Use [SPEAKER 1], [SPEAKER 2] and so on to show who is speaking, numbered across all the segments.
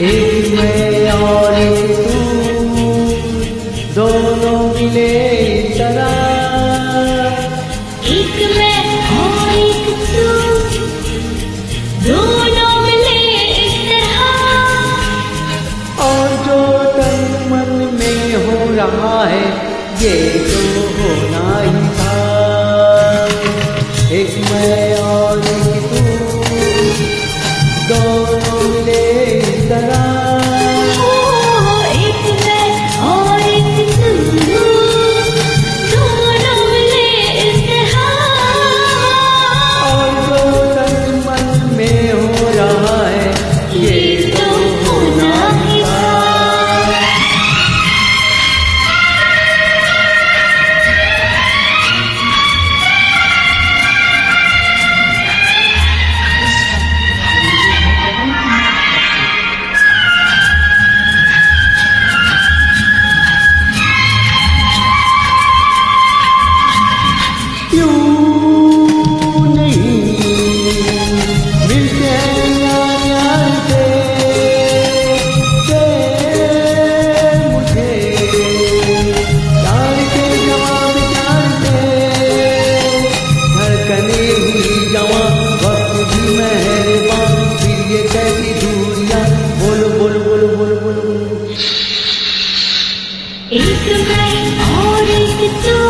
[SPEAKER 1] एक मैं और एक दोनों मिले इस
[SPEAKER 2] दोनों मिले
[SPEAKER 1] और जो तन मन में हो रहा है ये तो do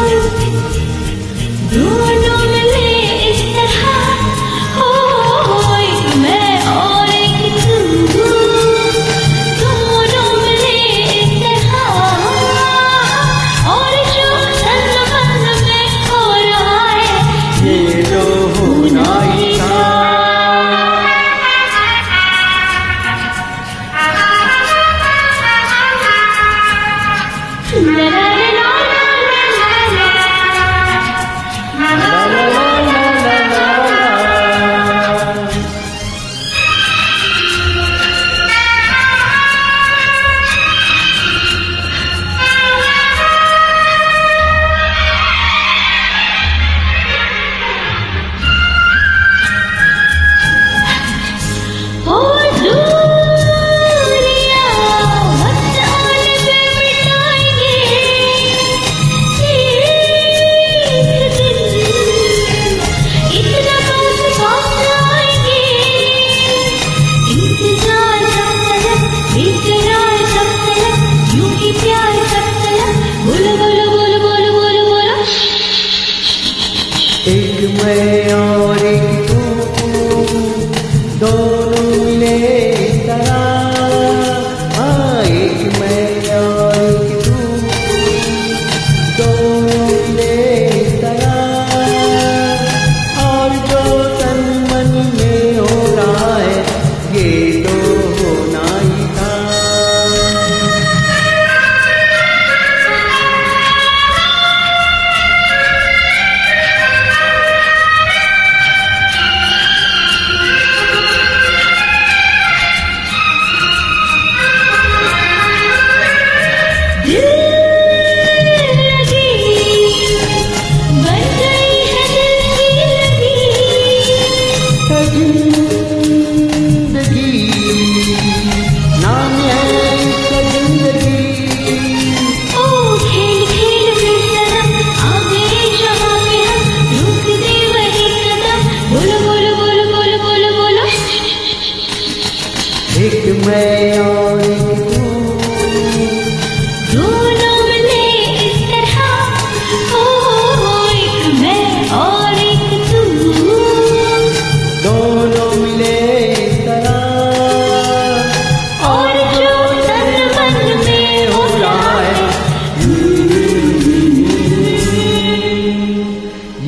[SPEAKER 1] way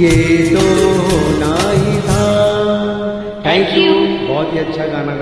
[SPEAKER 1] ये तो होना ही था। थैंक यू
[SPEAKER 2] बहुत ही
[SPEAKER 1] अच्छा गाना